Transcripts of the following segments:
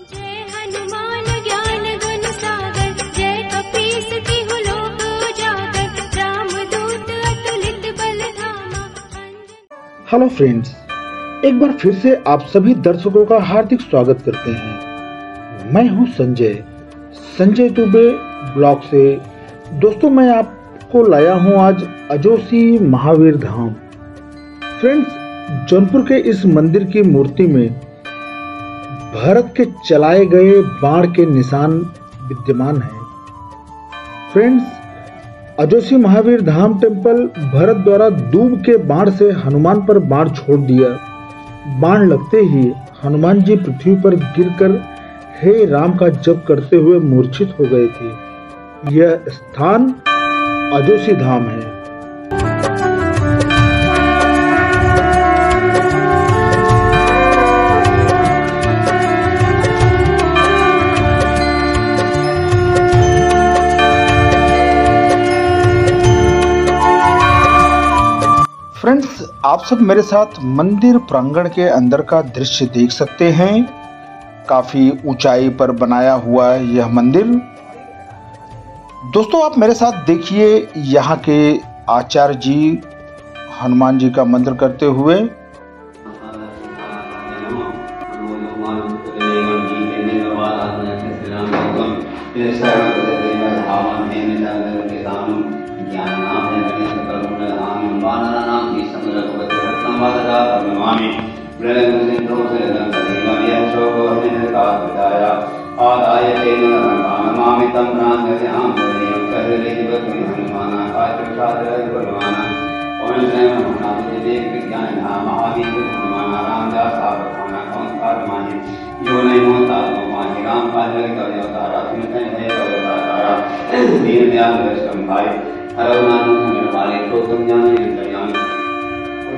Hello friends एक बार फिर से आप सभी दर्शकों का हार्दिक स्वागत करते हैं। मैं हूँ संजय। संजय दुबे ब्लॉग से। दोस्तों, मैं आपको लाया हूँ आज अजोसी महावीर धाम। फ्रेंड्स जौनपुर के इस मंदिर की मूर्ति में भारत के चलाए गए बाढ़ के निशान विद्यमान हैं। फ्रेंड्स अजोसी महावीर धाम टेंपल भरत द्वारा दूब के बाढ़ से हनुमान पर बाढ़ छोड़ दिया। बाढ़ लगते ही हनुमान जी पृथ्वी पर गिरकर हे राम का जप करते हुए मूर्छित हो गए थे। यह स्थान अजोसी धाम है। फ्रेंड्स आप सब मेरे साथ मंदिर प्रांगण के अंदर का दृश्य देख सकते हैं। काफ़ी ऊंचाई पर बनाया हुआ है यह मंदिर। दोस्तों, आप मेरे साथ देखिए यहाँ के आचार्य जी हनुमान जी का मंत्र करते हुए। आदाय तेन नमामि तं प्राञ्जलिं हरिं कहलिवतुं हनुमानाकाशक्षात्रयपरमाना ओम श्री हनुमान देव विज्ञान महावीर हनुमान रामदास सावधाना संस्कार माने जो नहीं होता तो माने राम काजल का अवतारा सुनते हैं अवतारा दीन दयाल। दर्शन भाई हर नाम सुनने वाले को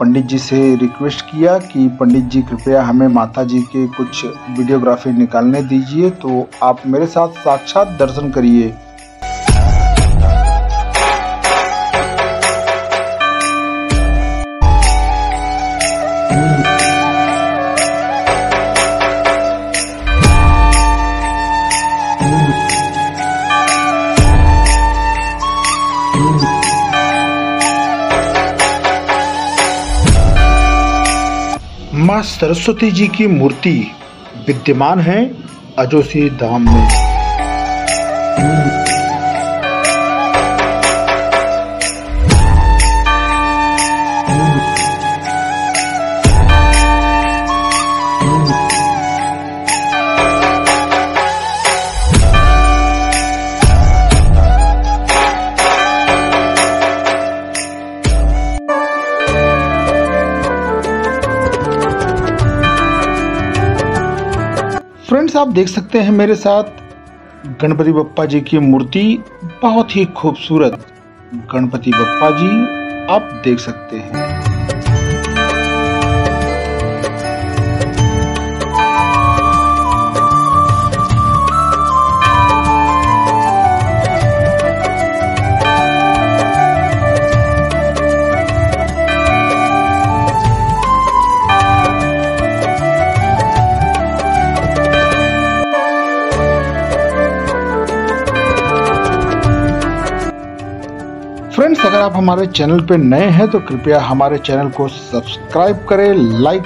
पंडित जी से रिक्वेस्ट किया कि पंडित जी कृपया हमें माता जी के कुछ वीडियोग्राफी निकालने दीजिए तो आप मेरे साथ साक्षात दर्शन करिए। माँ सरस्वती जी की मूर्ति विद्यमान है अजोसी धाम में। फ्रेंड्स, आप देख सकते हैं मेरे साथ गणपति बप्पा जी की मूर्ति बहुत ही खूबसूरत गणपति बप्पा जी, आप देख सकते हैं। फ्रेंड्स अगर आप हमारे चैनल पर नए हैं तो कृपया हमारे चैनल को सब्सक्राइब करें लाइक